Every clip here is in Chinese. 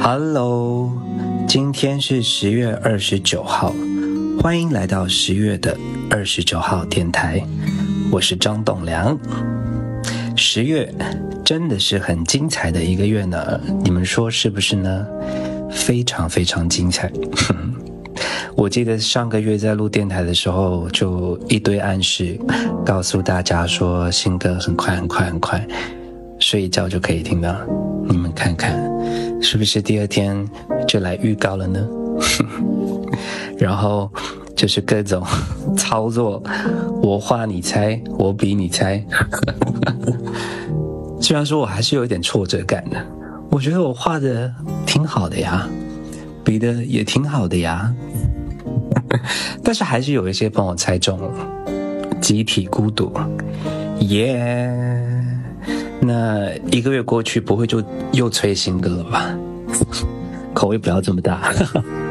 Hello，今天是十月二十九号，欢迎来到十月的二十九号电台，我是张栋梁。十月真的是很精彩的一个月呢，你们说是不是呢？非常非常精彩。我记得上个月在录电台的时候，就一堆暗示告诉大家说新歌很快很快很快，睡一觉就可以听到。你们看看。是不是第二天就来预告了呢？然后就是各种操作，我画你猜，我比你猜。虽然说我还是有一点挫折感的，我觉得我画的挺好的呀，比的也挺好的呀，但是还是有一些朋友猜中了，集体孤独，耶。那一个月过去，不会就又催新歌了吧？口味不要这么大。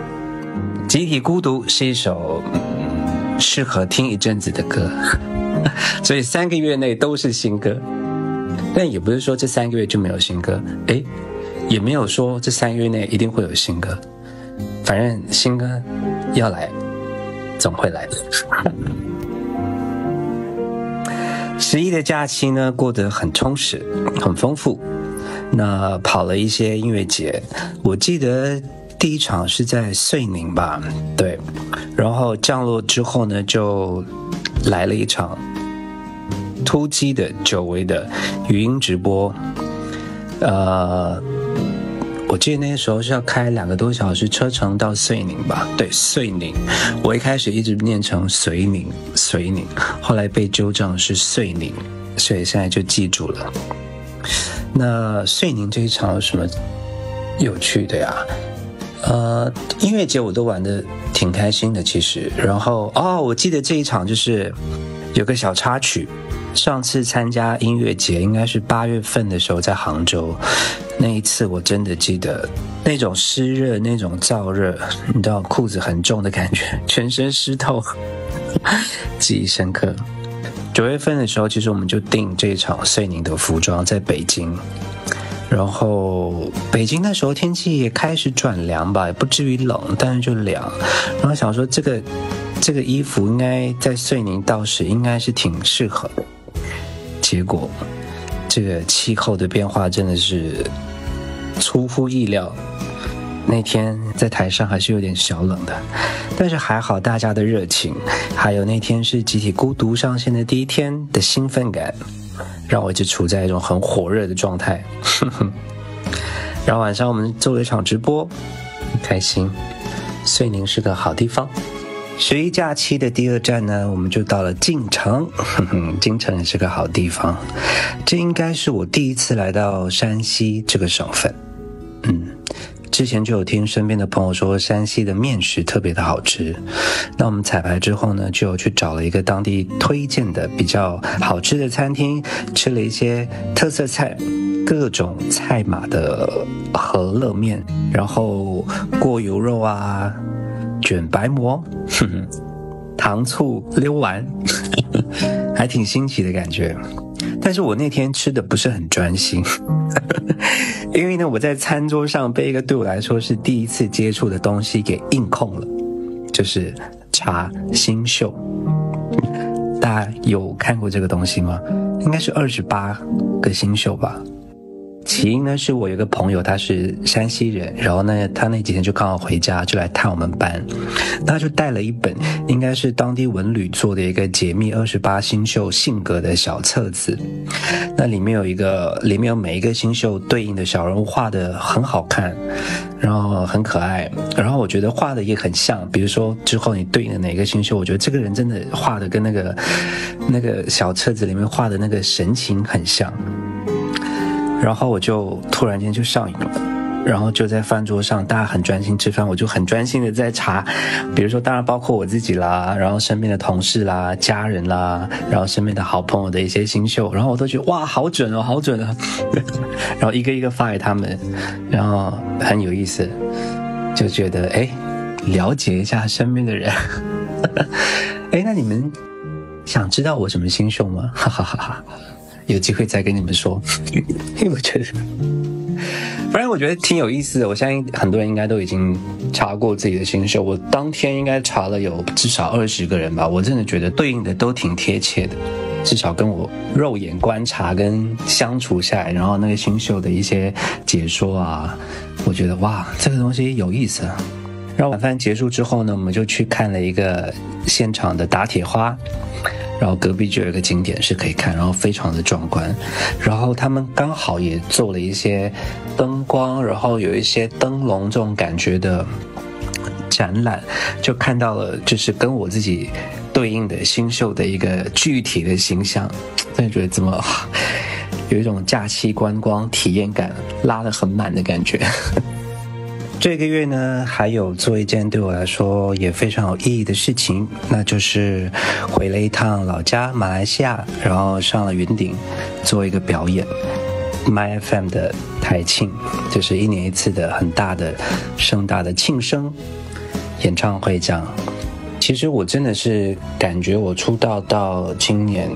集体孤独是一首适合听一阵子的歌，所以三个月内都是新歌。但也不是说这三个月就没有新歌，哎，也没有说这三个月内一定会有新歌。反正新歌要来，总会来的。十一的假期呢，过得很充实，很丰富。那跑了一些音乐节，我记得第一场是在遂宁吧，对。然后降落之后呢，就来了一场突击的久违的语音直播，呃。我记得那时候是要开两个多小时车程到遂宁吧？对，遂宁。我一开始一直念成遂宁，遂宁，后来被纠正是遂宁，所以现在就记住了。那遂宁这一场有什么有趣的呀？呃，音乐节我都玩的挺开心的，其实。然后哦，我记得这一场就是。有个小插曲，上次参加音乐节应该是八月份的时候，在杭州。那一次我真的记得那种湿热，那种燥热，你知道裤子很重的感觉，全身湿透，记忆深刻。九月份的时候，其实我们就订这场遂宁的服装在北京，然后北京那时候天气也开始转凉吧，也不至于冷，但是就凉。然后想说这个。这个衣服应该在遂宁，倒时应该是挺适合。结果，这个气候的变化真的是出乎意料。那天在台上还是有点小冷的，但是还好大家的热情，还有那天是集体孤独上线的第一天的兴奋感，让我就处在一种很火热的状态。然后晚上我们做了一场直播，很开心。遂宁是个好地方。十一假期的第二站呢，我们就到了晋城。晋 城也是个好地方，这应该是我第一次来到山西这个省份。嗯。之前就有听身边的朋友说山西的面食特别的好吃，那我们彩排之后呢，就去找了一个当地推荐的比较好吃的餐厅，吃了一些特色菜，各种菜码的和乐面，然后过油肉啊，卷白馍，糖醋溜丸，还挺新奇的感觉。但是我那天吃的不是很专心，因为呢，我在餐桌上被一个对我来说是第一次接触的东西给硬控了，就是茶新秀。大家有看过这个东西吗？应该是二十八个新秀吧。起因呢，是我有个朋友，他是山西人，然后呢，他那几天就刚好回家，就来探我们班，他就带了一本，应该是当地文旅做的一个解密二十八星宿性格的小册子，那里面有一个，里面有每一个星宿对应的小人物画的很好看，然后很可爱，然后我觉得画的也很像，比如说之后你对应的哪个星宿，我觉得这个人真的画的跟那个那个小册子里面画的那个神情很像。然后我就突然间就上瘾了，然后就在饭桌上，大家很专心吃饭，我就很专心的在查，比如说当然包括我自己啦，然后身边的同事啦、家人啦，然后身边的好朋友的一些星宿，然后我都觉得哇好准哦，好准啊，然后一个一个发给他们，然后很有意思，就觉得哎了解一下身边的人，哎 那你们想知道我什么星宿吗？哈哈哈哈哈。有机会再跟你们说，因为觉得，反正我觉得挺有意思的。我相信很多人应该都已经查过自己的星宿，我当天应该查了有至少二十个人吧。我真的觉得对应的都挺贴切的，至少跟我肉眼观察跟相处下来，然后那个星宿的一些解说啊，我觉得哇，这个东西有意思。然后晚饭结束之后呢，我们就去看了一个现场的打铁花。然后隔壁就有一个景点是可以看，然后非常的壮观，然后他们刚好也做了一些灯光，然后有一些灯笼这种感觉的展览，就看到了就是跟我自己对应的新秀的一个具体的形象，但觉得怎么 有一种假期观光体验感拉的很满的感觉。这个月呢，还有做一件对我来说也非常有意义的事情，那就是回了一趟老家马来西亚，然后上了云顶，做一个表演。My FM 的台庆，就是一年一次的很大的、盛大的庆生演唱会这样。其实我真的是感觉我出道到今年。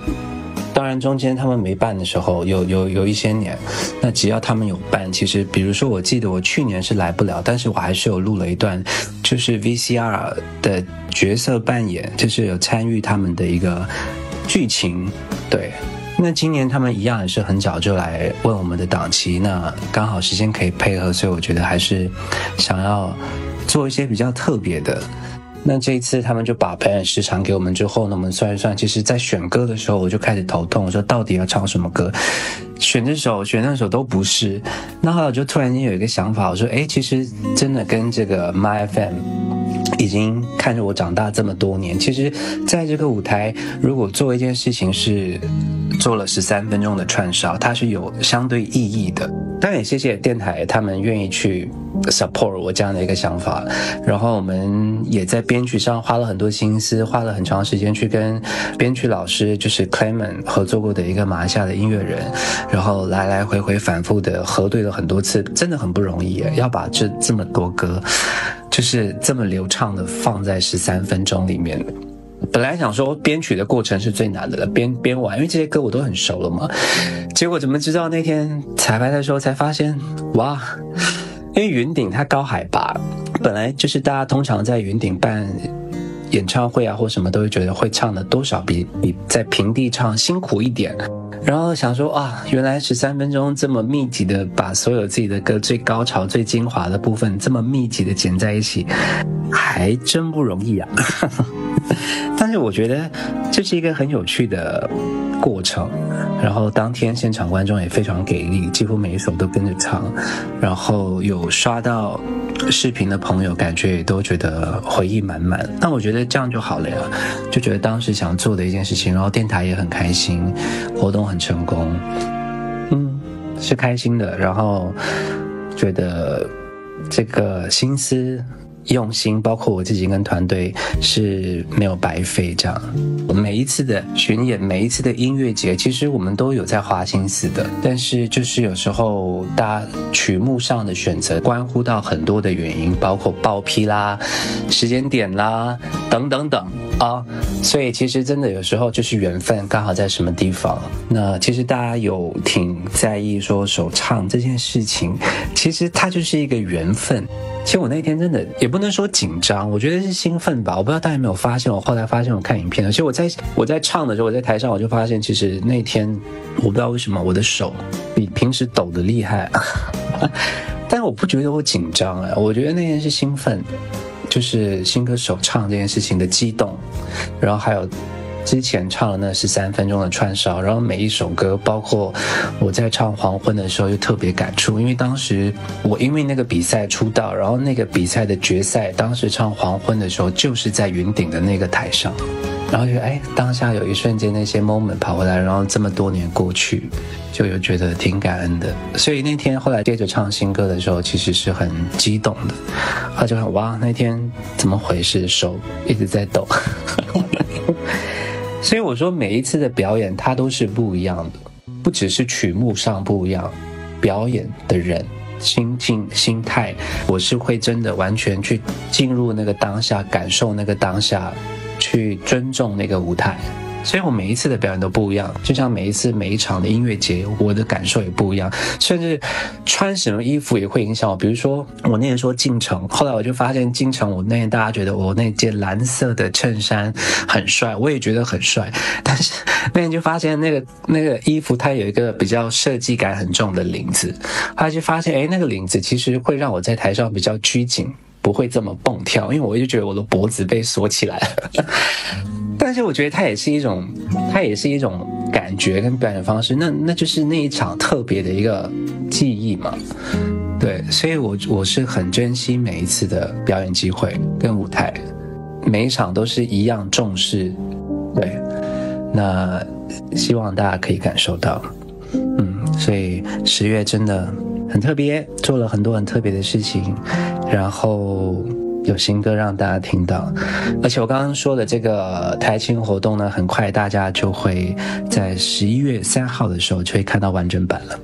当然，中间他们没办的时候有有有一些年，那只要他们有办，其实比如说，我记得我去年是来不了，但是我还是有录了一段，就是 VCR 的角色扮演，就是有参与他们的一个剧情。对，那今年他们一样也是很早就来问我们的档期，那刚好时间可以配合，所以我觉得还是想要做一些比较特别的。那这一次他们就把表演时长给我们之后呢，我们算一算，其实，在选歌的时候我就开始头痛，我说到底要唱什么歌？选这首，选那首都不是。那后来我就突然间有一个想法，我说，哎，其实真的跟这个 My FM。已经看着我长大这么多年，其实，在这个舞台，如果做一件事情是做了十三分钟的串烧，它是有相对意义的。当然，也谢谢电台他们愿意去 support 我这样的一个想法。然后我们也在编曲上花了很多心思，花了很长时间去跟编曲老师，就是 Clement 合作过的一个马来西亚的音乐人，然后来来回回反复的核对了很多次，真的很不容易，要把这这么多歌。就是这么流畅的放在十三分钟里面。本来想说编曲的过程是最难的了，编编完，因为这些歌我都很熟了嘛。结果怎么知道那天彩排的时候才发现，哇，因为云顶它高海拔，本来就是大家通常在云顶办。演唱会啊，或什么都会觉得会唱的多少比你在平地唱辛苦一点，然后想说啊，原来十三分钟这么密集的把所有自己的歌最高潮、最精华的部分这么密集的剪在一起，还真不容易啊。但是我觉得这是一个很有趣的过程，然后当天现场观众也非常给力，几乎每一首都跟着唱，然后有刷到。视频的朋友感觉也都觉得回忆满满，那我觉得这样就好了呀，就觉得当时想做的一件事情，然后电台也很开心，活动很成功，嗯，是开心的，然后觉得这个心思。用心，包括我自己跟团队是没有白费。这样，每一次的巡演，每一次的音乐节，其实我们都有在花心思的。但是，就是有时候，大家曲目上的选择关乎到很多的原因，包括报批啦、时间点啦等等等。啊，所以其实真的有时候就是缘分，刚好在什么地方。那其实大家有挺在意说首唱这件事情，其实它就是一个缘分。其实我那天真的也不能说紧张，我觉得是兴奋吧。我不知道大家有没有发现，我后来发现我看影片，而且我在我在唱的时候，我在台上我就发现，其实那天我不知道为什么我的手比平时抖的厉害，但我不觉得我紧张哎，我觉得那天是兴奋就是新歌手唱这件事情的激动，然后还有之前唱的那十三分钟的串烧，然后每一首歌，包括我在唱《黄昏》的时候，就特别感触，因为当时我因为那个比赛出道，然后那个比赛的决赛，当时唱《黄昏》的时候，就是在云顶的那个台上。然后就哎，当下有一瞬间那些 moment 跑回来，然后这么多年过去，就有觉得挺感恩的。所以那天后来接着唱新歌的时候，其实是很激动的。他就说哇，那天怎么回事，手一直在抖。所以我说每一次的表演它都是不一样的，不只是曲目上不一样，表演的人心境、心态，我是会真的完全去进入那个当下，感受那个当下。去尊重那个舞台，所以我每一次的表演都不一样。就像每一次每一场的音乐节，我的感受也不一样。甚至穿什么衣服也会影响我。比如说，我那天说进城，后来我就发现进城，我那天大家觉得我那件蓝色的衬衫很帅，我也觉得很帅。但是 那天就发现那个那个衣服它有一个比较设计感很重的领子，后来就发现哎那个领子其实会让我在台上比较拘谨。不会这么蹦跳，因为我就觉得我的脖子被锁起来了。但是我觉得它也是一种，它也是一种感觉跟表演方式。那那就是那一场特别的一个记忆嘛。对，所以，我我是很珍惜每一次的表演机会跟舞台，每一场都是一样重视。对，那希望大家可以感受到。嗯，所以十月真的很特别，做了很多很特别的事情。然后有新歌让大家听到，而且我刚刚说的这个台庆活动呢，很快大家就会在十一月三号的时候就会看到完整版了，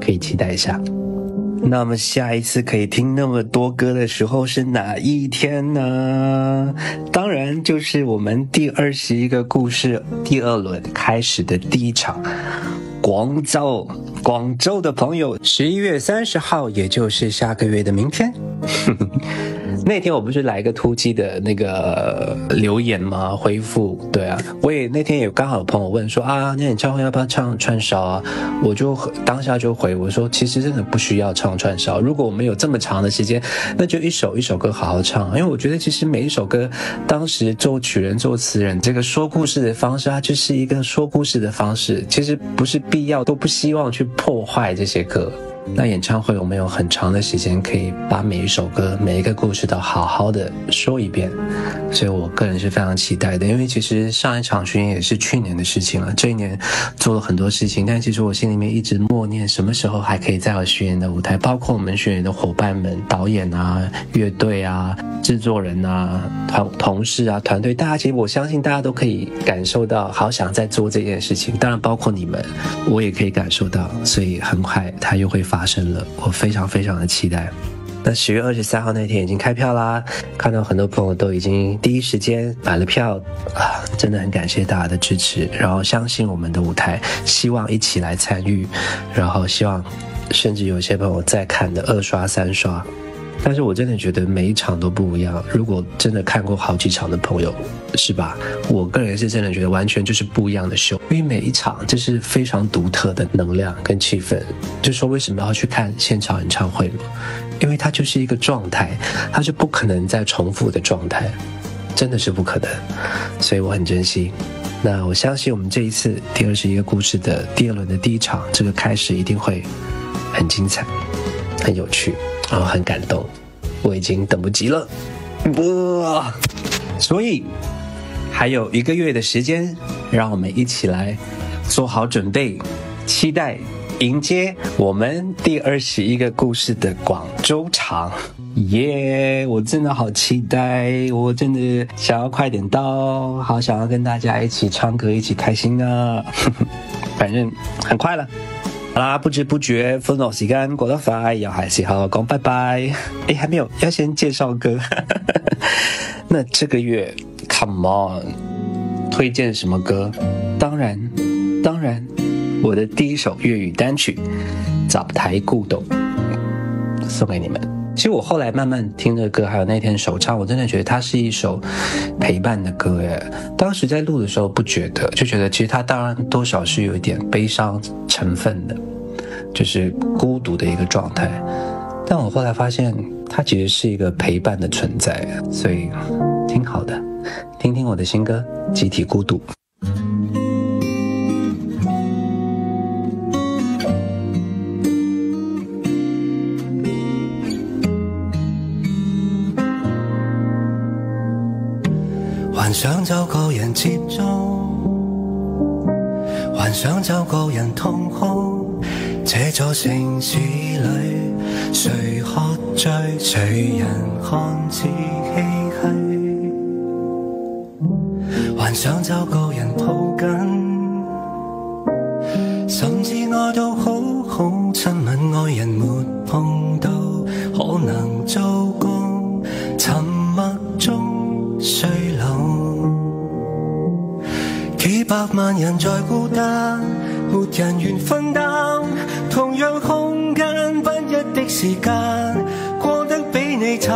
可以期待一下。那么下一次可以听那么多歌的时候是哪一天呢？当然就是我们第二十一个故事第二轮开始的第一场。广州，广州的朋友，十一月三十号，也就是下个月的明天。那天我不是来一个突击的那个留言吗？回复对啊，我也那天也刚好有朋友问说啊，那演唱会要不要唱串烧啊？我就当下就回我说，其实真的不需要唱串烧。如果我们有这么长的时间，那就一首一首歌好好唱。因为我觉得其实每一首歌，当时作曲人、作词人这个说故事的方式，它就是一个说故事的方式。其实不是必要，都不希望去破坏这些歌。那演唱会，我们有很长的时间，可以把每一首歌、每一个故事都好好的说一遍。所以，我个人是非常期待的，因为其实上一场巡演也是去年的事情了。这一年做了很多事情，但其实我心里面一直默念，什么时候还可以再有巡演的舞台？包括我们巡演的伙伴们、导演啊、乐队啊、制作人啊、团同事啊、团队，大家其实我相信大家都可以感受到，好想再做这件事情。当然，包括你们，我也可以感受到。所以，很快它又会发生了，我非常非常的期待。那十月二十三号那天已经开票啦，看到很多朋友都已经第一时间买了票啊，真的很感谢大家的支持，然后相信我们的舞台，希望一起来参与，然后希望，甚至有些朋友在看的二刷三刷。但是我真的觉得每一场都不一样。如果真的看过好几场的朋友，是吧？我个人是真的觉得完全就是不一样的秀，因为每一场这是非常独特的能量跟气氛。就说为什么要去看现场演唱会吗？因为它就是一个状态，它是不可能再重复的状态，真的是不可能。所以我很珍惜。那我相信我们这一次第二十一个故事的第二轮的第一场，这个开始一定会很精彩，很有趣。后很感动，我已经等不及了，不，所以还有一个月的时间，让我们一起来做好准备，期待迎接我们第二十一个故事的广州场，耶！我真的好期待，我真的想要快点到，好想要跟大家一起唱歌，一起开心啊！反正很快了。好啦，不知不觉，分我时间过得快，又要还是好好讲，拜拜。哎，还没有，要先介绍歌。那这个月，Come on，推荐什么歌？当然，当然，我的第一首粤语单曲《杂台古董》送给你们。其实我后来慢慢听着歌，还有那天首唱，我真的觉得它是一首陪伴的歌哎。当时在录的时候不觉得，就觉得其实它当然多少是有一点悲伤成分的，就是孤独的一个状态。但我后来发现，它其实是一个陪伴的存在，所以挺好的。听听我的新歌《集体孤独》。还想找个人接触，还想找个人痛哭。这座城市里，谁喝醉，谁人看似唏嘘。还想找个人抱紧，甚至爱到好好亲吻爱人没碰到，可能糟糕，沉默中谁？百万人在孤单，没人愿分担。同样空间不一的时间，过得比你惨，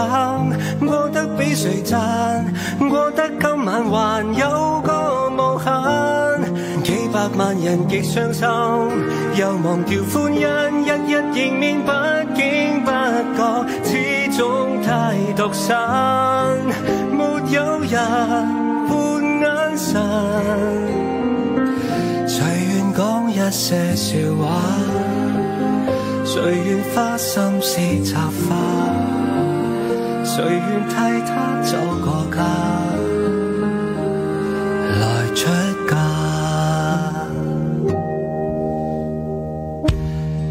过得比谁赞，过得今晚还有个无限。几百万人极伤心，又忘掉欢欣，日日迎面不经不觉，始终太独身，没有人换眼神。一些笑话，谁愿花心思插花？谁愿替他找个家来出嫁？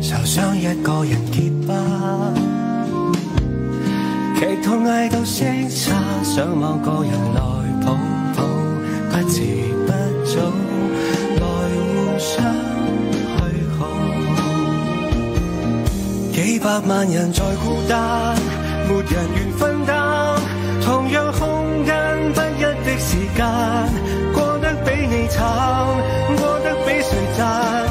受伤一个人结疤，祈痛嗌到声沙，想某个人来抱抱，不迟不早。几百万人在孤单，没人愿分担。同样空间，不一的时间，过得比你惨，过得比谁差。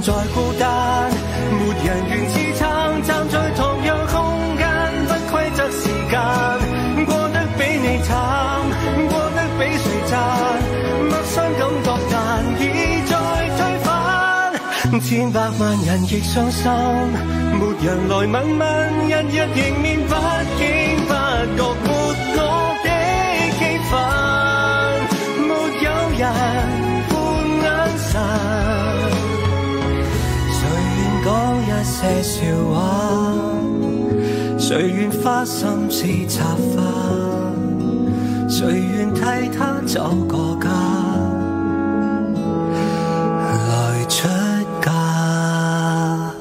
在孤单，没人愿支撑，站在同样空间，不规则时间，过得比你惨，过得比谁赞，陌生感觉难以再推翻。千百万人亦伤心，没人来问问，日日迎面。笑话，谁愿花心似插花？谁愿替他走个家？来出嫁。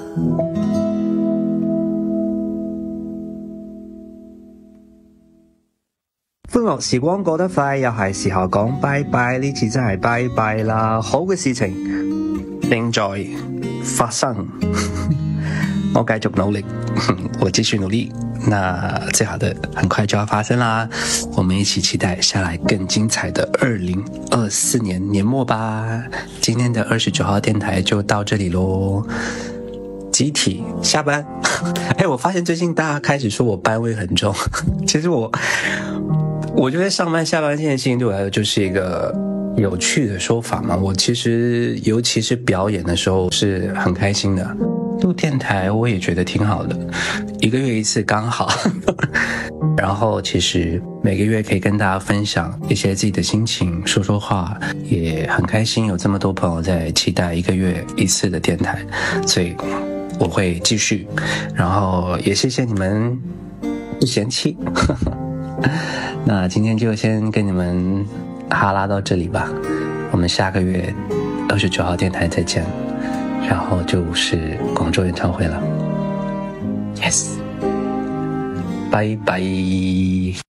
欢乐时光过得快，又系时候讲拜拜。呢次真系拜拜啦，好嘅事情正在发生。我继续努力，我继续努力。那最好的很快就要发生啦，我们一起期待下来更精彩的二零二四年年末吧。今天的二十九号电台就到这里喽，集体下班。哎，我发现最近大家开始说我班味很重，其实我，我觉得上班下班事情对我来说就是一个有趣的说法嘛。我其实尤其是表演的时候是很开心的。录电台我也觉得挺好的，一个月一次刚好。然后其实每个月可以跟大家分享一些自己的心情，说说话也很开心。有这么多朋友在期待一个月一次的电台，所以我会继续。然后也谢谢你们不嫌弃。那今天就先跟你们哈拉到这里吧，我们下个月二十九号电台再见。然后就是广州演唱会了，yes，拜拜。